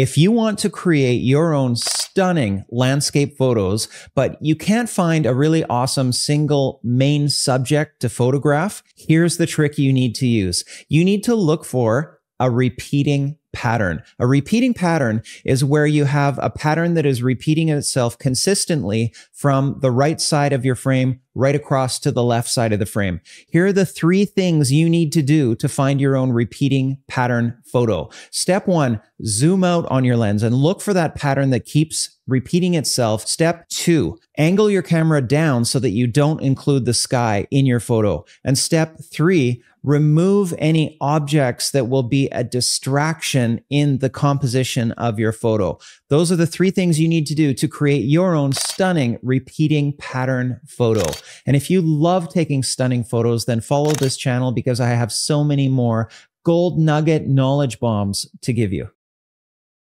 If you want to create your own stunning landscape photos, but you can't find a really awesome single main subject to photograph, here's the trick you need to use. You need to look for a repeating pattern. A repeating pattern is where you have a pattern that is repeating itself consistently from the right side of your frame right across to the left side of the frame. Here are the three things you need to do to find your own repeating pattern photo. Step one, zoom out on your lens and look for that pattern that keeps repeating itself. Step two, angle your camera down so that you don't include the sky in your photo. And step three, remove any objects that will be a distraction in the composition of your photo. Those are the three things you need to do to create your own stunning repeating pattern photo. And if you love taking stunning photos, then follow this channel because I have so many more gold nugget knowledge bombs to give you.